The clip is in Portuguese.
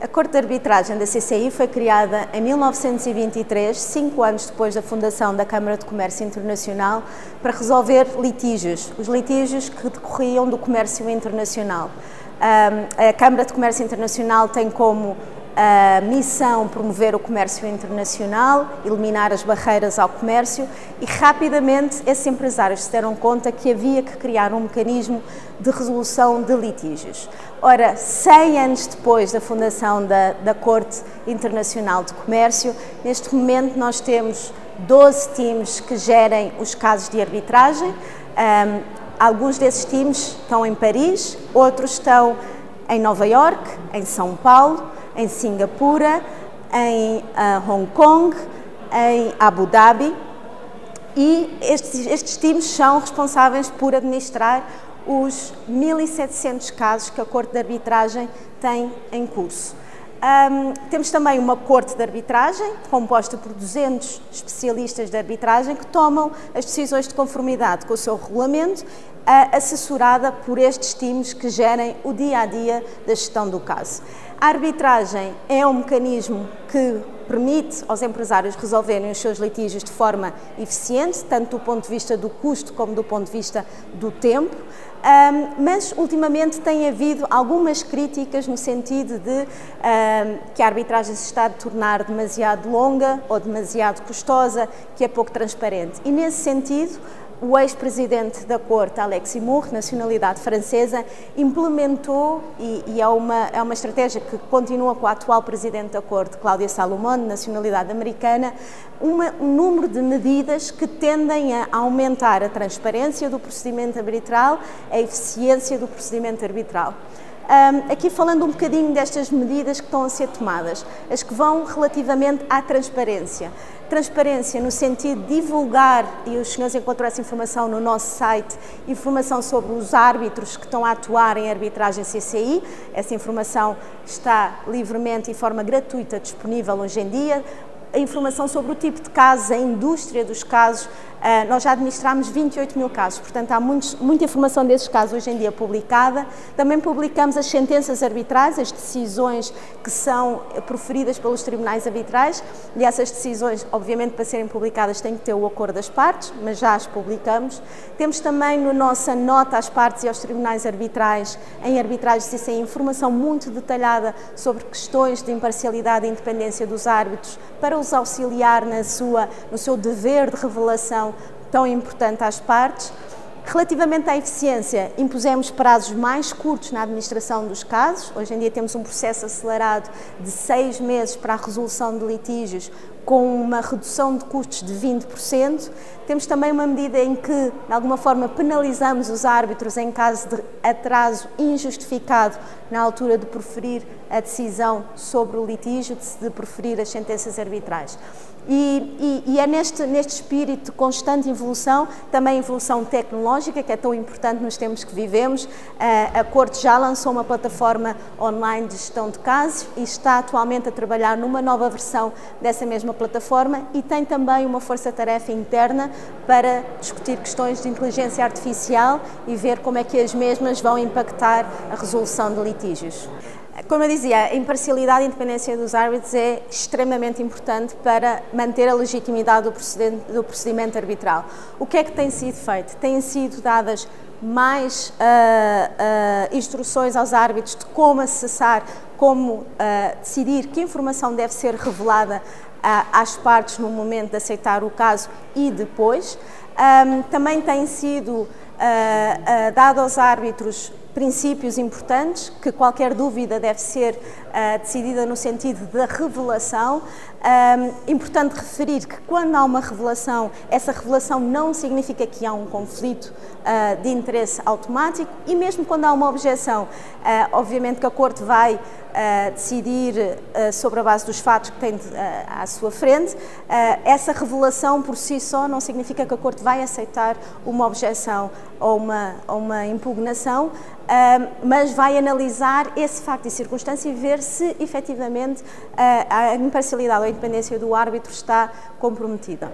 A Corte de Arbitragem da CCI foi criada em 1923, cinco anos depois da fundação da Câmara de Comércio Internacional, para resolver litígios, os litígios que decorriam do comércio internacional. A Câmara de Comércio Internacional tem como a missão promover o comércio internacional, eliminar as barreiras ao comércio e rapidamente esses empresários se deram conta que havia que criar um mecanismo de resolução de litígios. Ora, 100 anos depois da fundação da, da Corte Internacional de Comércio, neste momento nós temos 12 times que gerem os casos de arbitragem. Um, alguns desses times estão em Paris, outros estão em Nova York, em São Paulo, em Singapura, em uh, Hong Kong, em Abu Dhabi e estes, estes times são responsáveis por administrar os 1.700 casos que a Corte de Arbitragem tem em curso. Um, temos também uma corte de arbitragem, composta por 200 especialistas de arbitragem que tomam as decisões de conformidade com o seu regulamento, assessorada por estes times que gerem o dia a dia da gestão do caso. A arbitragem é um mecanismo que permite aos empresários resolverem os seus litígios de forma eficiente, tanto do ponto de vista do custo como do ponto de vista do tempo. Um, mas ultimamente tem havido algumas críticas no sentido de um, que a arbitragem se está a tornar demasiado longa ou demasiado custosa, que é pouco transparente. E nesse sentido, o ex-presidente da Corte, Alexis Moore, nacionalidade francesa, implementou, e, e, é, uma, é uma estratégia que continua com a atual presidente da Corte, Cláudia Salomon, nacionalidade americana, uma, um número de medidas que tendem a aumentar a transparência do procedimento arbitral, a eficiência do procedimento arbitral. Um, aqui falando um bocadinho destas medidas que estão a ser tomadas, as que vão relativamente à transparência. Transparência no sentido de divulgar, e os senhores encontram essa informação no nosso site, informação sobre os árbitros que estão a atuar em arbitragem CCI. Essa informação está livremente e de forma gratuita disponível hoje em dia a informação sobre o tipo de casos, a indústria dos casos. Uh, nós já administramos 28 mil casos, portanto há muitos, muita informação desses casos hoje em dia publicada. Também publicamos as sentenças arbitrais, as decisões que são proferidas pelos tribunais arbitrais e essas decisões, obviamente, para serem publicadas têm que ter o acordo das partes, mas já as publicamos. Temos também no nossa nota às partes e aos tribunais arbitrais, em arbitragem se tem informação muito detalhada sobre questões de imparcialidade e independência dos árbitros para os auxiliar na sua, no seu dever de revelação tão importante às partes. Relativamente à eficiência, impusemos prazos mais curtos na administração dos casos. Hoje em dia temos um processo acelerado de seis meses para a resolução de litígios, com uma redução de custos de 20%. Temos também uma medida em que, de alguma forma, penalizamos os árbitros em caso de atraso injustificado na altura de proferir a decisão sobre o litígio, de proferir as sentenças arbitrais. E, e, e, é neste, neste espírito de constante evolução, também evolução tecnológica, que é tão importante nos tempos que vivemos. A, Corte já lançou uma plataforma online de gestão de casos e está atualmente a trabalhar numa nova versão dessa mesma plataforma e tem também uma força-tarefa interna para discutir questões de inteligência artificial e ver como é que as mesmas vão impactar a resolução de litígios. Como eu dizia, a imparcialidade e independência dos árbitros é extremamente importante para manter a legitimidade do procedimento arbitral. O que é que tem sido feito? Têm sido dadas mais uh, uh, instruções aos árbitros de como acessar, como uh, decidir que informação deve ser revelada às partes no momento de aceitar o caso e depois. Um, também tem sido dado aos árbitros princípios importantes, que qualquer dúvida deve ser uh, decidida no sentido da revelação. Um, importante referir que quando há uma revelação, essa revelação não significa que há um conflito uh, de interesse automático e mesmo quando há uma objeção, uh, obviamente que a Corte vai decidir sobre a base dos fatos que tem à sua frente. essa revelação por si só não significa que a Corte vai aceitar uma objeção ou uma, ou uma impugnação, mas vai analisar esse facto e circunstância e ver se efetivamente a imparcialidade ou a independência do árbitro está comprometida.